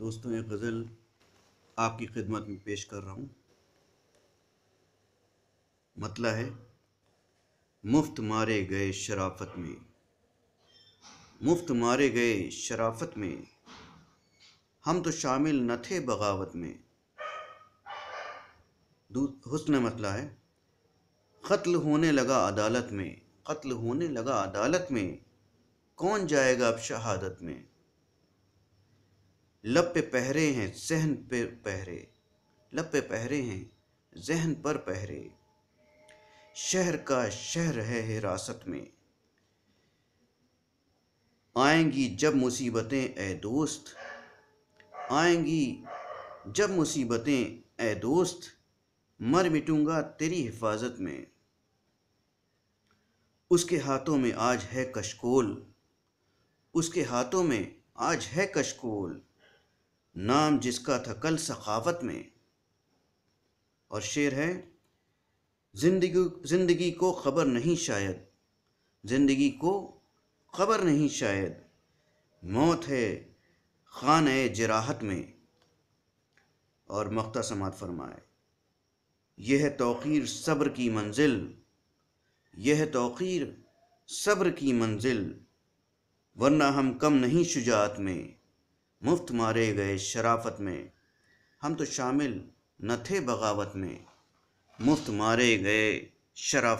دوستوں، یہ غزل آپ کی خدمت میں پیش کر رہا ہوں۔ مطلع ہے، مفت مارے گئے شرافت میں۔ مفت مارے گئے شرافت میں۔ ہم تو شامل نہ تھے بغاوت میں۔ حسن مطلع ہے، قتل ہونے لگا عدالت میں۔ قتل ہونے لگا عدالت میں۔ کون جائے گا اب شہادت میں؟ لب پہ پہرے ہیں، ذہن پہ پہرے۔ لب پہ پہرے ہیں، ذہن پر پہرے۔ شہر کا شہر ہے حراست میں۔ آئیں گی جب مصیبتیں، اے دوست۔ آئیں گی جب مصیبتیں، اے دوست۔ مر مٹوں گا تیری حفاظت میں۔ اس کے ہاتھوں میں آج ہے کشکول۔ اس کے ہاتھوں میں آج ہے کشکول۔ نام جس کا تھا کل ثقافت میں۔ اور شعر ہے، زندگی زندگی کو خبر نہیں شاید۔ زندگی کو خبر نہیں شاید۔ موت ہے خان جراحت میں۔ اور مختہ سماعت فرمائے، یہ ہے توقیر صبر کی منزل۔ یہ ہے توقیر صبر کی منزل۔ ورنہ ہم کم نہیں شجاعت میں۔ مفت مارے گئے شرافت میں۔ ہم تو شامل نہ تھے بغاوت میں۔ مفت مارے گئے شرافت